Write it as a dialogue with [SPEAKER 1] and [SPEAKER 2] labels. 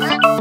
[SPEAKER 1] Bye.